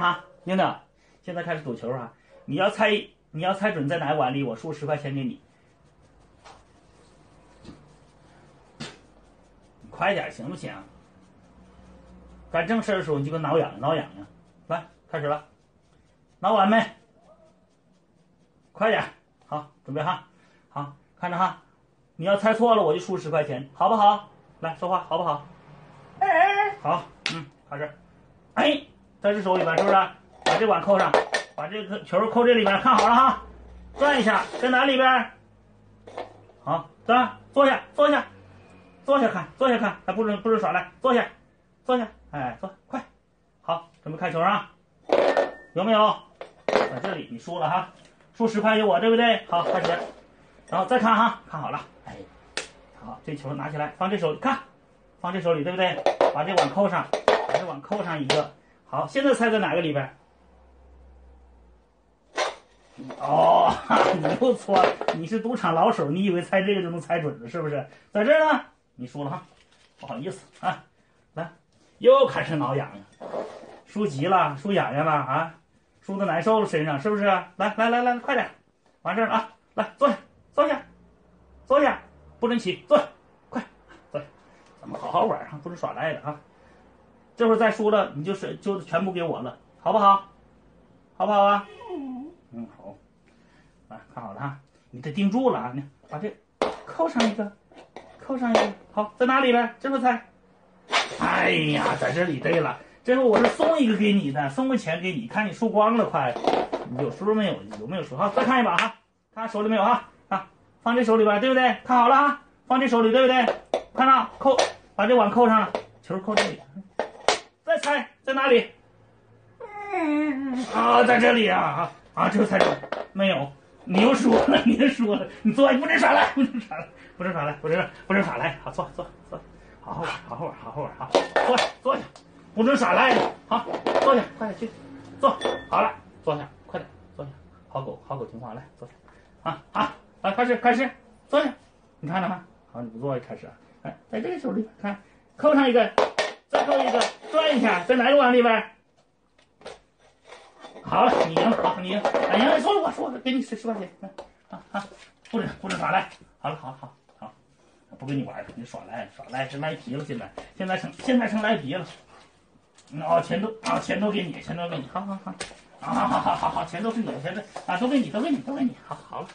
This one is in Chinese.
啊，妞妞，现在开始赌球啊！你要猜，你要猜准在哪个碗里，我输十块钱给你。你快点行不行？干正事的时候你就给我挠痒挠痒痒。来，开始了，挠完没？快点，好，准备哈，好，看着哈。你要猜错了，我就输十块钱，好不好？来说话，好不好？哎，好，嗯，开始。在这手里边是不是？把这碗扣上，把这个球扣这里边，看好了哈，转一下，在哪里边？好，转，坐下，坐下，坐下看，坐下看，还不准不准耍赖，坐下，坐下，哎，坐，快，好，准备开球啊？有没有？在这里，你输了哈，输十块有我，对不对？好，开始，然后再看哈，看好了，哎，好，这球拿起来，放这手里看，放这手里，对不对？把这碗扣上，把这碗扣上一个。好，现在猜在哪个里边？哦，你又错了，你是赌场老手，你以为猜这个就能猜准了，是不是？在这儿呢，你输了哈，不好意思啊。来，又开始挠痒痒，输急了，输痒痒了啊，输的难受了身上，是不是？来来来来，快点，完事儿了啊，来坐下，坐下，坐下，不准起，坐下，快坐下，咱们好好玩啊，不是耍赖的啊。这会儿再输了，你就是就全部给我了，好不好？好不好啊？嗯，好。来看好了哈，你得定住了啊！你把这扣上一个，扣上一个。好，在哪里呢？这会猜。哎呀，在这里对了。这回我是送一个给你的，送个钱给你，看你输光了，快。有输没有？有没有输？好，再看一把哈，看手里没有哈？啊，放这手里边，对不对？看好了哈，放这手里，对不对？看到扣，把这碗扣上了，球扣这里。再猜在哪里？啊，在这里啊啊啊！这猜中没有？你又说了，你又说了！你坐，你不准耍赖，不准耍赖，不准耍赖，不准不准耍赖！好，坐坐坐，好好玩，好好玩，好好玩，好，坐下坐下，不准耍赖！好，坐下，快点去坐。好了，坐下，快点坐下。好狗，好狗听话，来坐下。啊啊，来开始开始，坐下。你看着吗？好，你不坐，开始啊。哎，在这个手里看，扣上一个。再扣一个，转一下，在哪个碗里边？好，你赢，好，你赢。哎呀，说了，我说了，给你十十块钱，啊啊，不准不准耍赖。好了，好了，好，好，不跟你玩了，你耍赖，耍赖是赖皮了，现在现在成现在成赖皮了。哦，钱都啊，钱都给你，钱都给你，好好好，好好好好好好，钱都是你的，钱都啊，都给你，都给你，都给你，好好了。